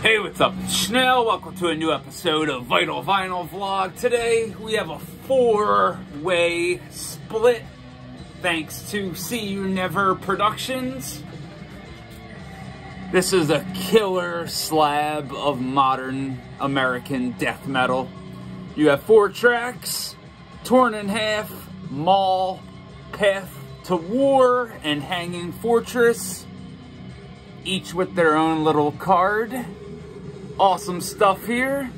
Hey, what's up? It's Schnell. Welcome to a new episode of Vital Vinyl Vlog. Today we have a four-way split thanks to See You Never Productions. This is a killer slab of modern American death metal. You have four tracks, Torn in Half, Maul, Path to War, and Hanging Fortress, each with their own little card awesome stuff here.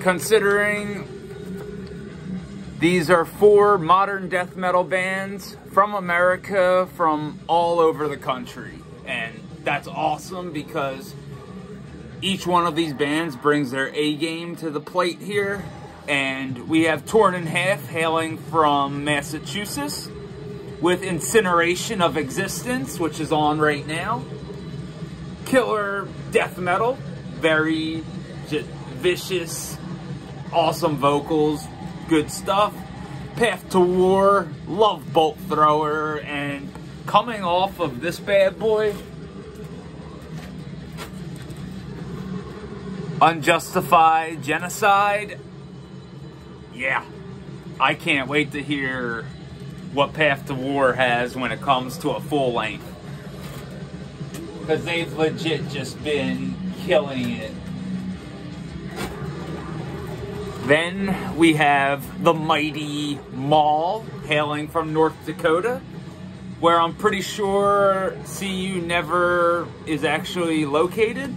Considering these are four modern death metal bands from America, from all over the country. And that's awesome because each one of these bands brings their A game to the plate here. And we have Torn in Half hailing from Massachusetts with Incineration of Existence, which is on right now killer death metal. Very just vicious, awesome vocals, good stuff. Path to War, love Bolt Thrower, and coming off of this bad boy, Unjustified Genocide. Yeah, I can't wait to hear what Path to War has when it comes to a full length because they've legit just been killing it. Then we have the mighty Maul, hailing from North Dakota, where I'm pretty sure See You Never is actually located.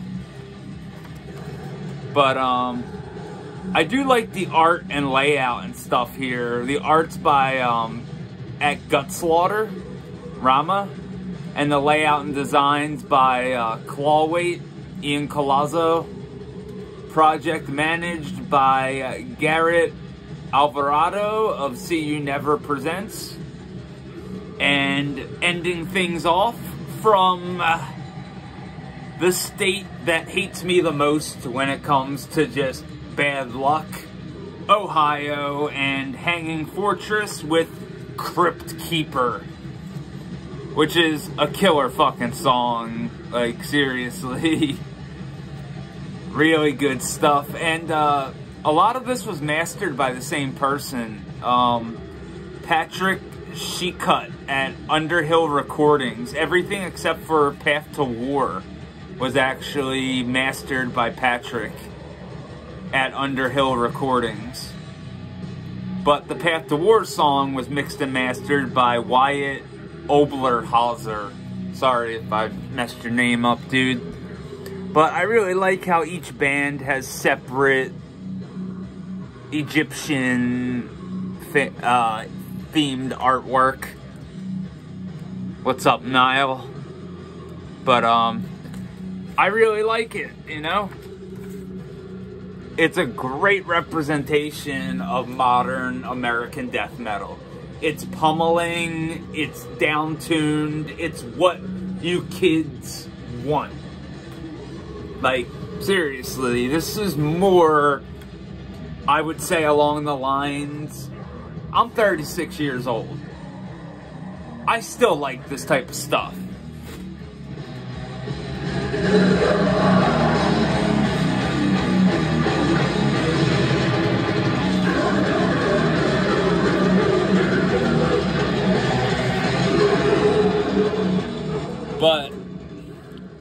But, um, I do like the art and layout and stuff here. The art's by, um, at Gutslaughter, Rama, and the layout and designs by uh, Clawweight, Ian Colazzo. Project managed by uh, Garrett Alvarado of See You Never Presents. And ending things off from uh, the state that hates me the most when it comes to just bad luck, Ohio, and Hanging Fortress with Crypt Keeper which is a killer fucking song. Like, seriously. really good stuff. And uh, a lot of this was mastered by the same person. Um, Patrick Shekut at Underhill Recordings. Everything except for Path to War was actually mastered by Patrick at Underhill Recordings. But the Path to War song was mixed and mastered by Wyatt Oblerhauser. Sorry if I messed your name up, dude. But I really like how each band has separate Egyptian uh, themed artwork. What's up, Nile? But, um, I really like it, you know? It's a great representation of modern American death metal. It's pummeling, it's down-tuned, it's what you kids want. Like, seriously, this is more, I would say, along the lines, I'm 36 years old. I still like this type of stuff. But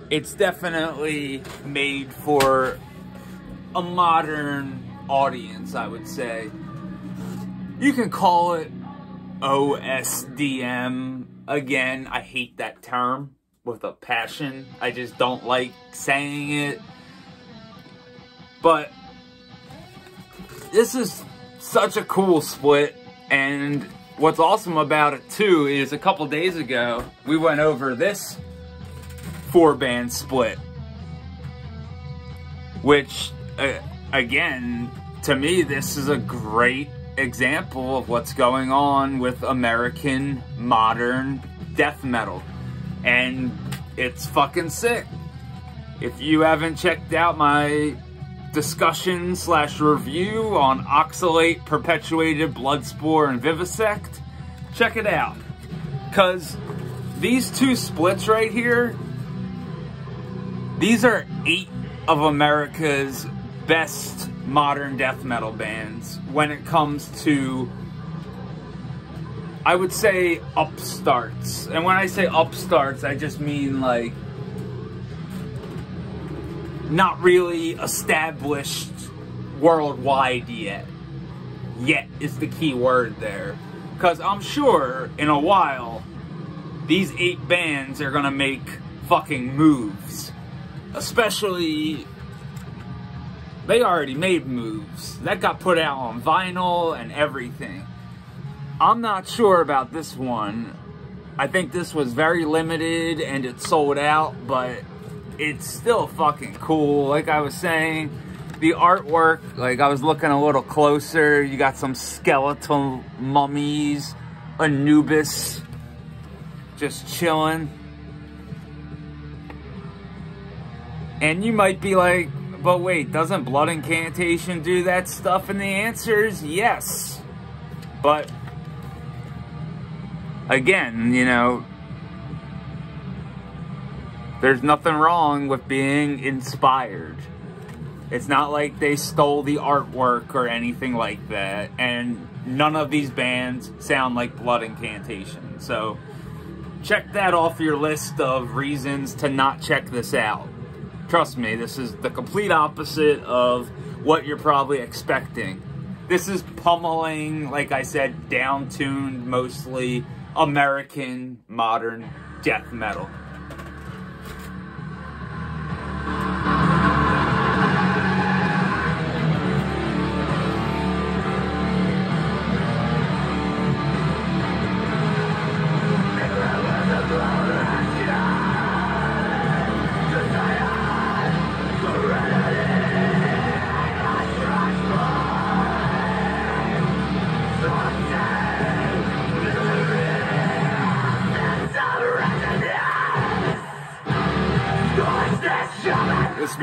it's definitely made for a modern audience, I would say. You can call it OSDM. Again, I hate that term with a passion. I just don't like saying it. But this is such a cool split and what's awesome about it too is a couple days ago we went over this four band split. Which, uh, again, to me, this is a great example of what's going on with American modern death metal. And it's fucking sick. If you haven't checked out my discussion slash review on Oxalate, Perpetuated, Bloodspore, and Vivisect, check it out. Because these two splits right here these are eight of America's best modern death metal bands when it comes to I would say upstarts. And when I say upstarts, I just mean like not really established worldwide yet. Yet is the key word there. Because I'm sure in a while, these eight bands are going to make fucking moves. Especially, they already made moves. That got put out on vinyl and everything. I'm not sure about this one. I think this was very limited and it sold out, but it's still fucking cool. Like I was saying, the artwork, like I was looking a little closer. You got some skeletal mummies, Anubis, just chilling. And you might be like, but wait, doesn't Blood Incantation do that stuff? And the answer is yes. But again, you know, there's nothing wrong with being inspired. It's not like they stole the artwork or anything like that. And none of these bands sound like Blood Incantation. So check that off your list of reasons to not check this out. Trust me, this is the complete opposite of what you're probably expecting. This is pummeling, like I said, down-tuned mostly American modern death metal.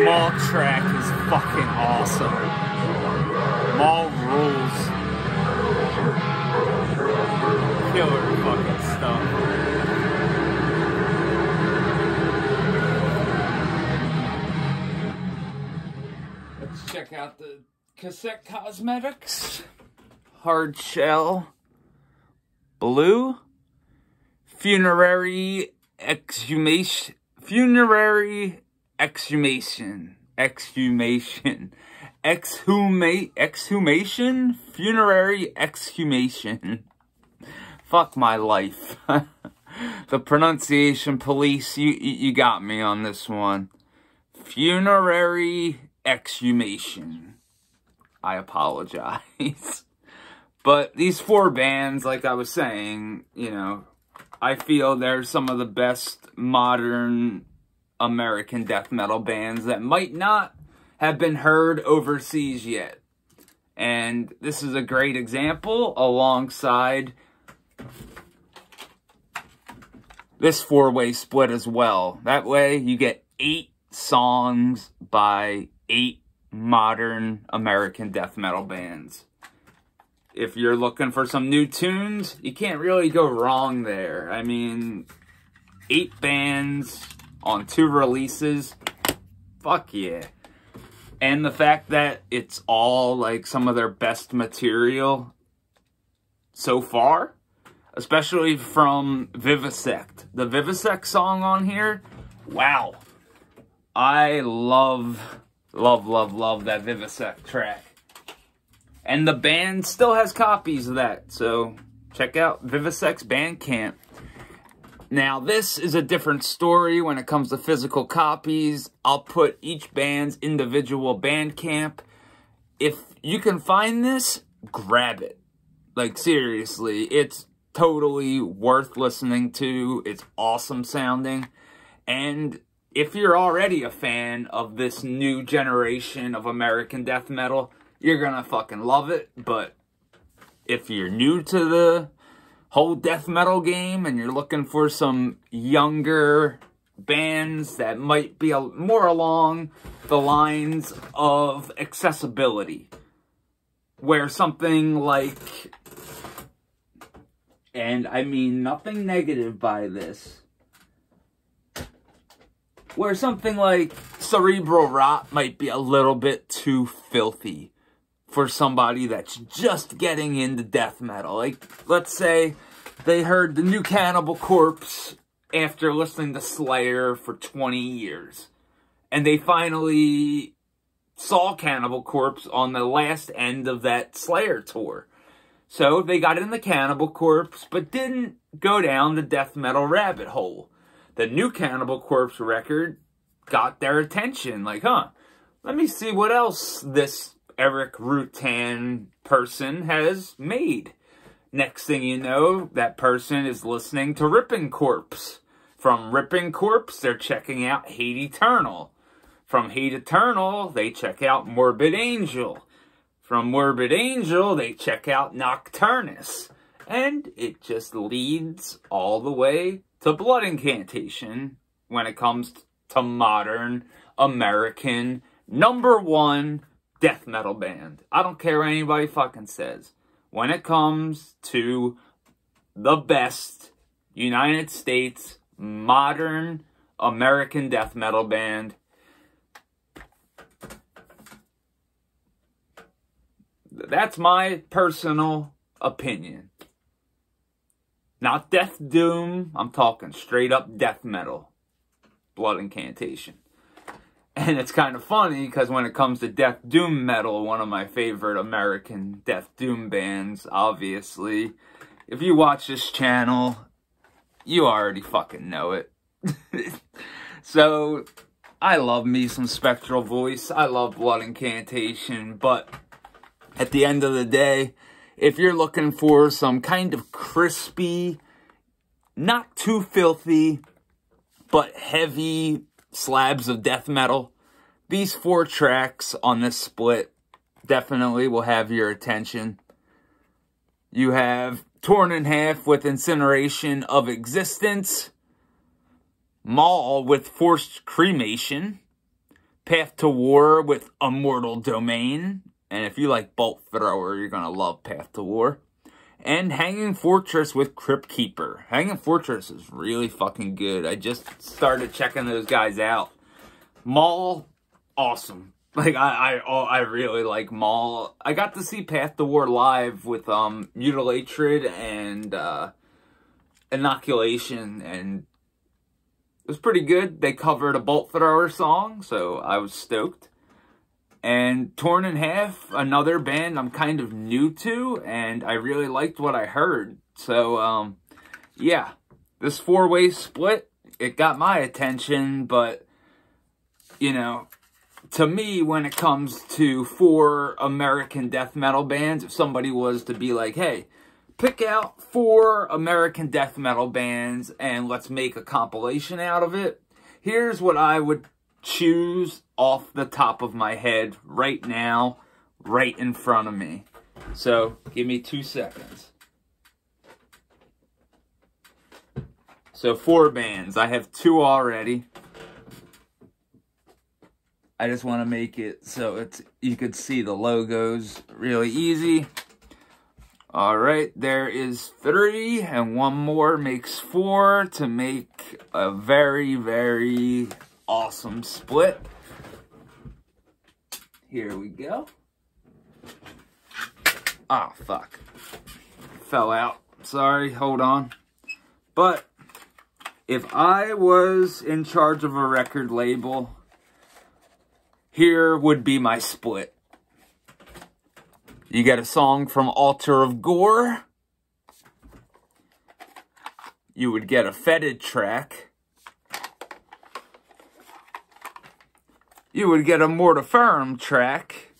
Maul track is fucking awesome. Maul rules. Killer fucking stuff. Let's check out the cassette cosmetics. Hard shell. Blue. Funerary exhumation. Funerary exhumation, exhumation, exhumate, exhumation, funerary exhumation. Fuck my life. the pronunciation police, you, you got me on this one. Funerary exhumation. I apologize. but these four bands, like I was saying, you know, I feel they're some of the best modern American death metal bands that might not have been heard overseas yet. And this is a great example alongside this four-way split as well. That way you get eight songs by eight modern American death metal bands. If you're looking for some new tunes, you can't really go wrong there. I mean, eight bands, on two releases, fuck yeah. And the fact that it's all like some of their best material so far, especially from Vivisect. The Vivisect song on here, wow. I love, love, love, love that Vivisect track. And the band still has copies of that, so check out Vivisect's Bandcamp. Now, this is a different story when it comes to physical copies. I'll put each band's individual Bandcamp. If you can find this, grab it. Like, seriously, it's totally worth listening to. It's awesome sounding. And if you're already a fan of this new generation of American death metal, you're gonna fucking love it. But if you're new to the whole death metal game and you're looking for some younger bands that might be a, more along the lines of accessibility. Where something like, and I mean nothing negative by this, where something like Cerebral Rot might be a little bit too filthy for somebody that's just getting into death metal. Like, let's say they heard the new Cannibal Corpse after listening to Slayer for 20 years. And they finally saw Cannibal Corpse on the last end of that Slayer tour. So they got in the Cannibal Corpse, but didn't go down the death metal rabbit hole. The new Cannibal Corpse record got their attention. Like, huh, let me see what else this Erik Rutan person has made. Next thing you know, that person is listening to Ripping Corpse. From Ripping Corpse, they're checking out Hate Eternal. From Hate Eternal, they check out Morbid Angel. From Morbid Angel, they check out Nocturnus. And it just leads all the way to Blood Incantation when it comes to modern American number one death metal band. I don't care what anybody fucking says. When it comes to the best United States modern American death metal band, that's my personal opinion. Not Death Doom, I'm talking straight up death metal. Blood Incantation. And it's kind of funny because when it comes to Death Doom metal, one of my favorite American Death Doom bands, obviously, if you watch this channel, you already fucking know it. so, I love me some Spectral Voice. I love Blood Incantation, but at the end of the day, if you're looking for some kind of crispy, not too filthy, but heavy slabs of death metal. These four tracks on this split definitely will have your attention. You have Torn in Half with Incineration of Existence, Maul with Forced Cremation, Path to War with Immortal Domain, and if you like Bolt Thrower, you're going to love Path to War and Hanging Fortress with Crypt Keeper. Hanging Fortress is really fucking good. I just started checking those guys out. Maul, awesome. Like I, I, oh, I really like Maul. I got to see Path to War live with um Mutilatred and uh, Inoculation, and it was pretty good. They covered a Bolt Thrower song, so I was stoked. And Torn in Half, another band I'm kind of new to, and I really liked what I heard. So, um, yeah, this four-way split, it got my attention, but, you know, to me, when it comes to four American death metal bands, if somebody was to be like, hey, pick out four American death metal bands and let's make a compilation out of it, here's what I would choose off the top of my head right now, right in front of me. So, give me two seconds. So, four bands. I have two already. I just want to make it so it's you could see the logos really easy. All right, there is three, and one more makes four to make a very, very awesome split. Here we go. Ah, oh, fuck. Fell out. Sorry, hold on. But, if I was in charge of a record label, here would be my split. You get a song from Altar of Gore. You would get a fetid track. You would get a mortiferum track,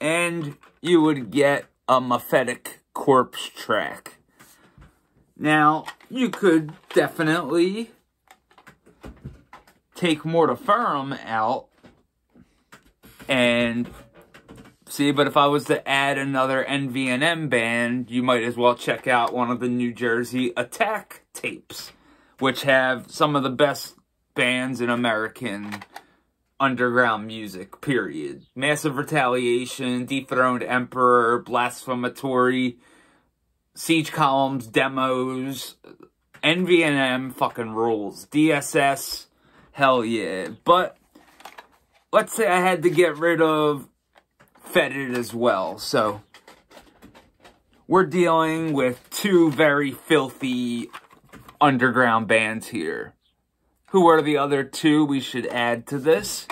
and you would get a mephitic corpse track. Now, you could definitely take mortiferum out and see, but if I was to add another NVNM band, you might as well check out one of the New Jersey Attack tapes, which have some of the best bands in American underground music, period. Massive Retaliation, Dethroned Emperor, Blasphematory, Siege Columns, Demos, NVNM fucking rules. DSS, hell yeah. But let's say I had to get rid of Fetid as well. So we're dealing with two very filthy underground bands here. Who are the other two we should add to this?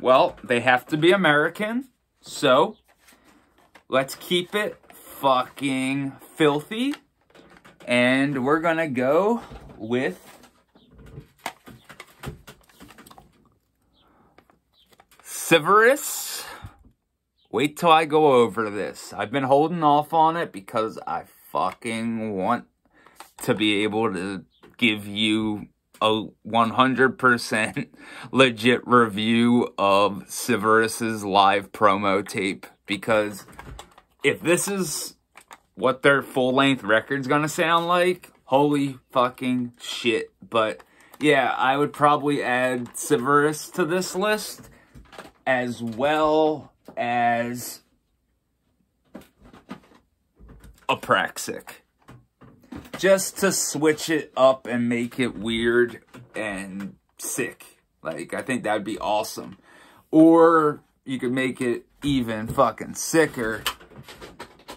Well, they have to be American. So let's keep it fucking filthy. And we're gonna go with Severus. Wait till I go over this. I've been holding off on it because I fucking want to be able to give you a 100% legit review of Severus's live promo tape because if this is what their full-length record's gonna sound like, holy fucking shit. But yeah, I would probably add Severus to this list as well as Apraxic. Just to switch it up and make it weird and sick. Like, I think that'd be awesome. Or you could make it even fucking sicker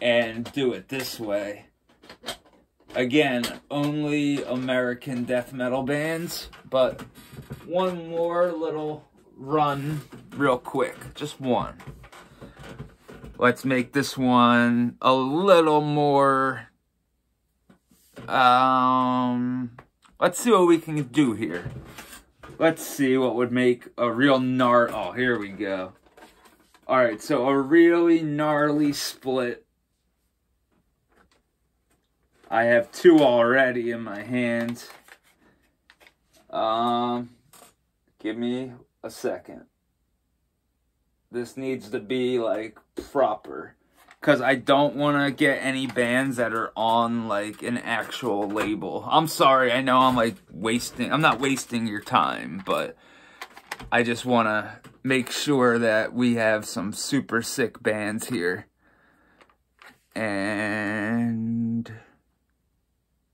and do it this way. Again, only American death metal bands, but one more little run real quick. Just one. Let's make this one a little more... Um, let's see what we can do here. Let's see what would make a real gnar... Oh, here we go. Alright, so a really gnarly split. I have two already in my hands. Um, give me a second. This needs to be like proper. Because I don't want to get any bands that are on like an actual label. I'm sorry, I know I'm like wasting, I'm not wasting your time, but I just want to make sure that we have some super sick bands here. And...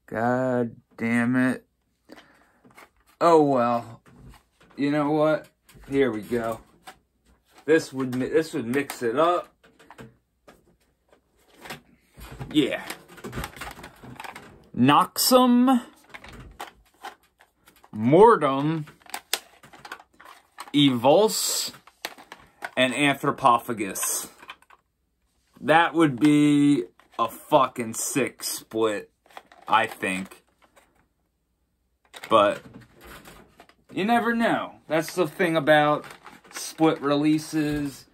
God damn it. Oh well. You know what? Here we go. This would this would mix it up. Yeah. Noxum Mortem Evulse and Anthropophagus. That would be a fucking sick split, I think. But you never know. That's the thing about split releases,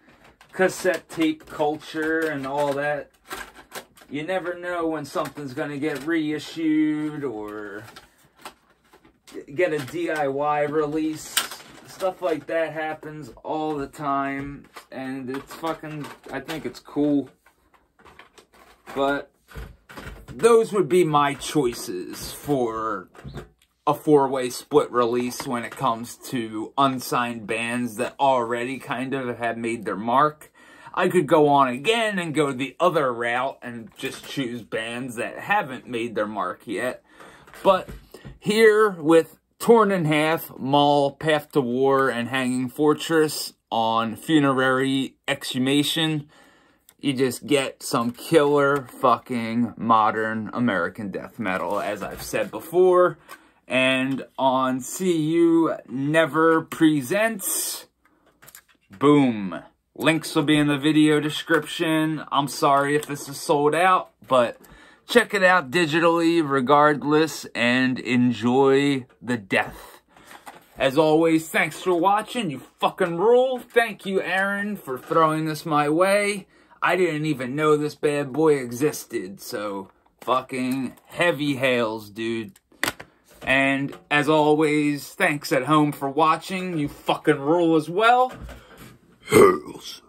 cassette tape culture, and all that. You never know when something's going to get reissued or get a DIY release. Stuff like that happens all the time, and it's fucking, I think it's cool. But those would be my choices for a four-way split release when it comes to unsigned bands that already kind of have made their mark. I could go on again and go the other route and just choose bands that haven't made their mark yet. But here with Torn in Half, Maul, Path to War, and Hanging Fortress on Funerary Exhumation, you just get some killer fucking modern American death metal, as I've said before. And on See You Never Presents, boom. Links will be in the video description. I'm sorry if this is sold out, but check it out digitally regardless and enjoy the death. As always, thanks for watching. You fucking rule. Thank you, Aaron, for throwing this my way. I didn't even know this bad boy existed, so fucking heavy hails, dude. And as always, thanks at home for watching. You fucking rule as well. Hails.